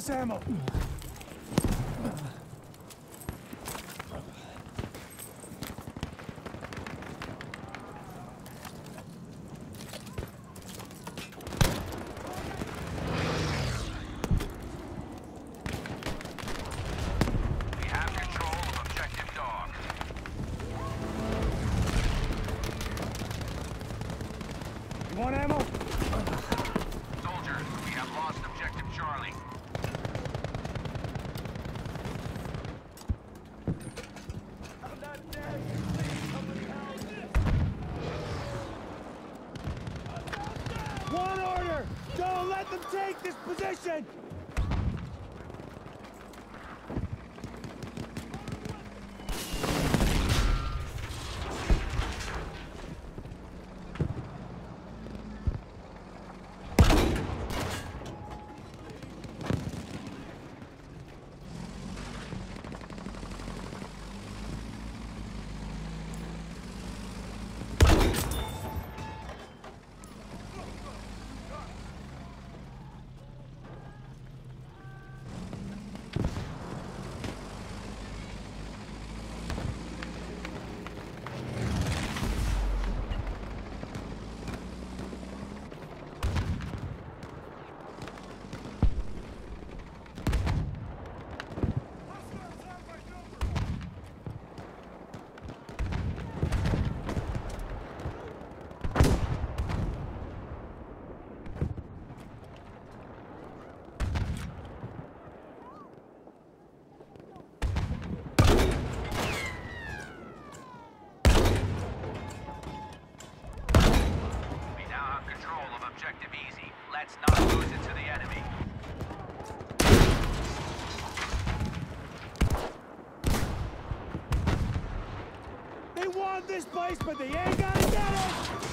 this ammo! this place, but they ain't gonna get it!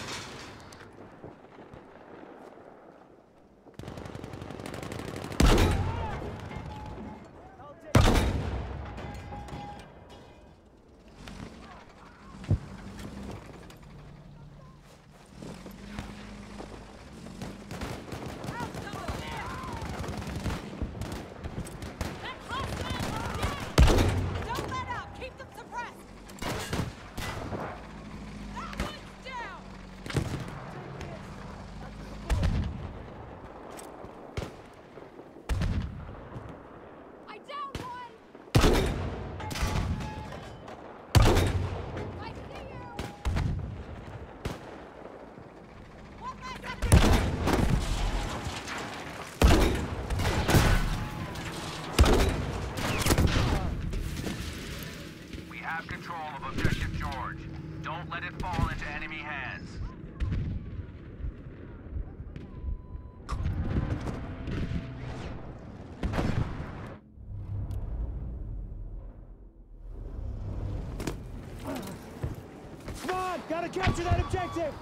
Gotta capture that objective!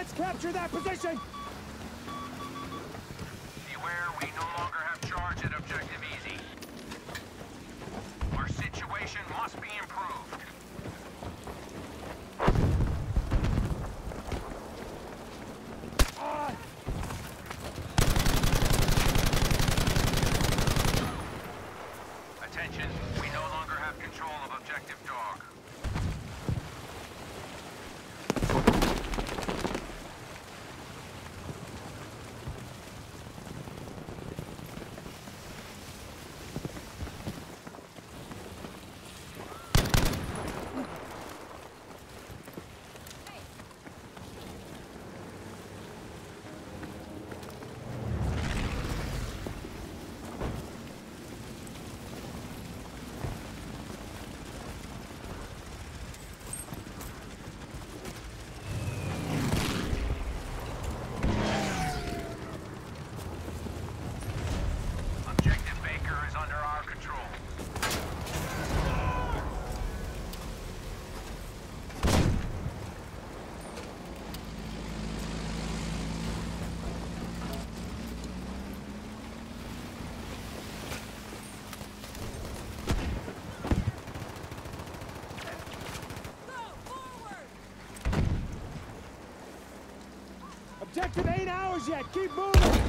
Let's capture that position! hours yet. Keep moving.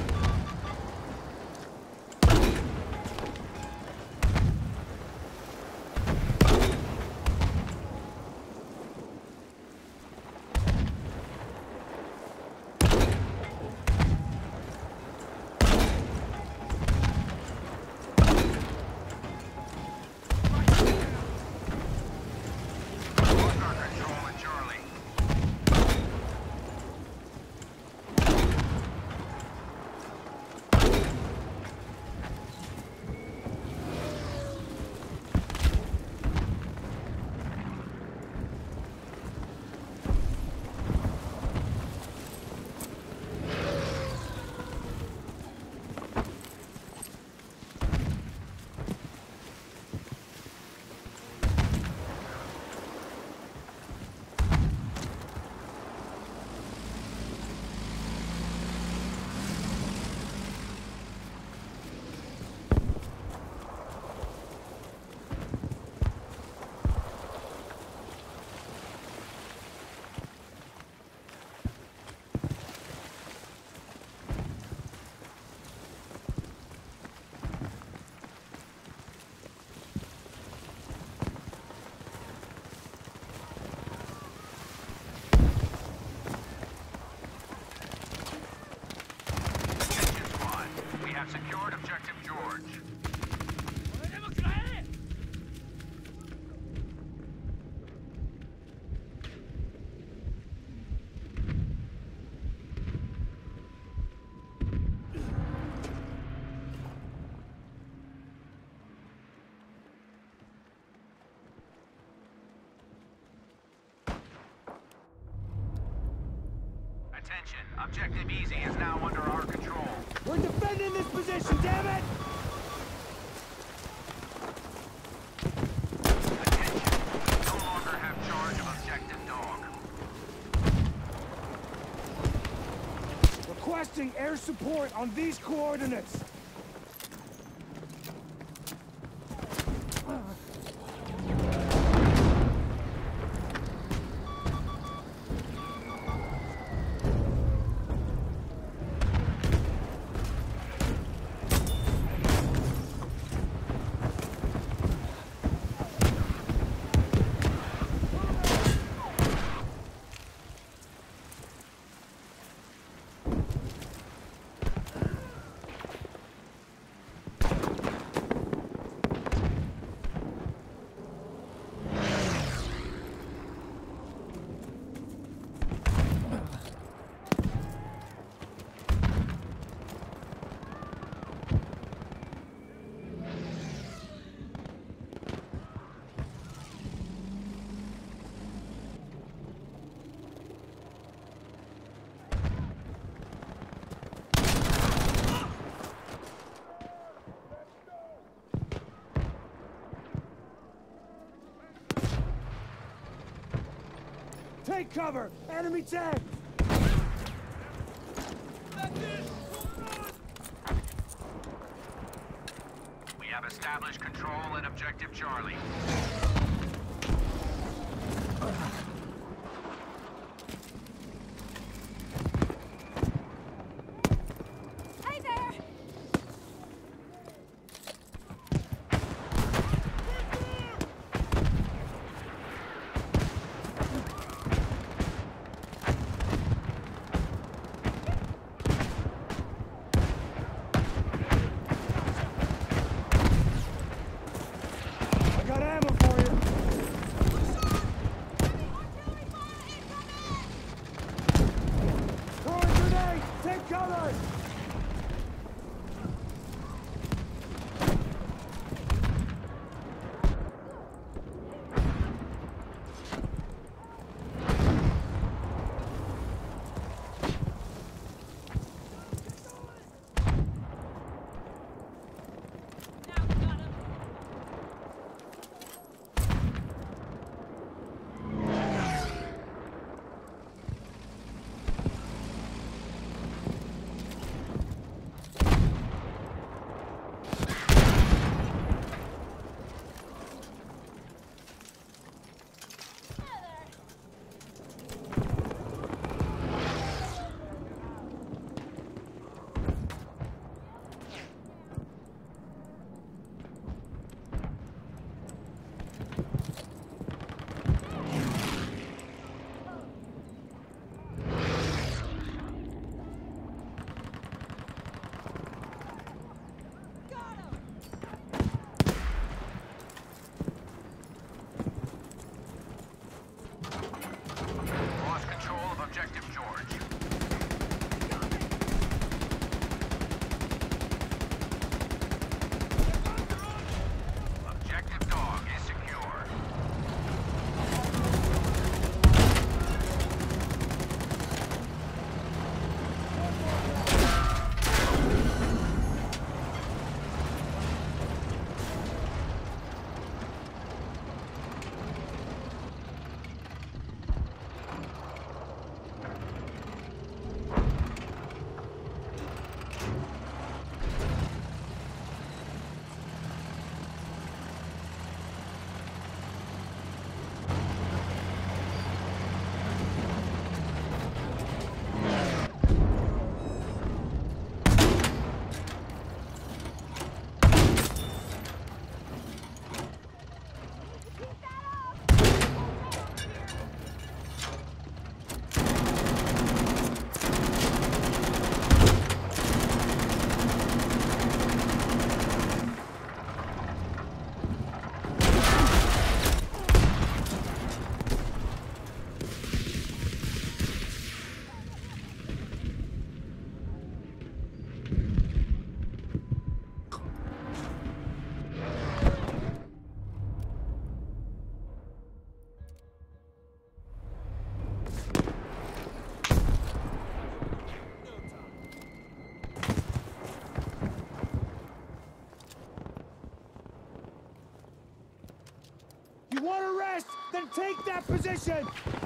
Attention, Objective Easy is now under our control. We're defending this position, damn it! Requesting air support on these coordinates. Take cover! Enemy tank! We have established control and objective Charlie. Take that position!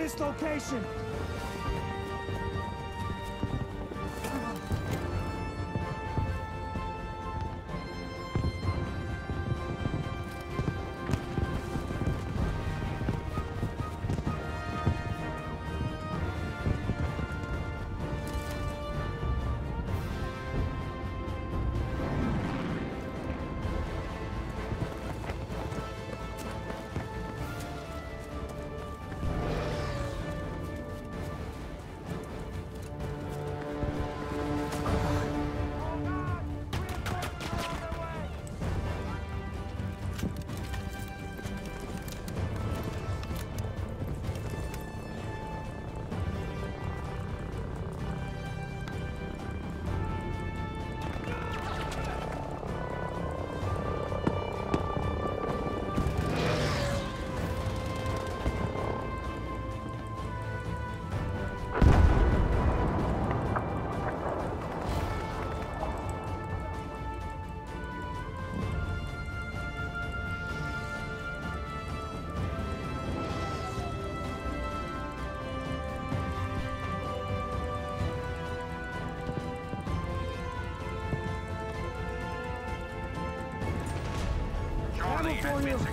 This location! Secured.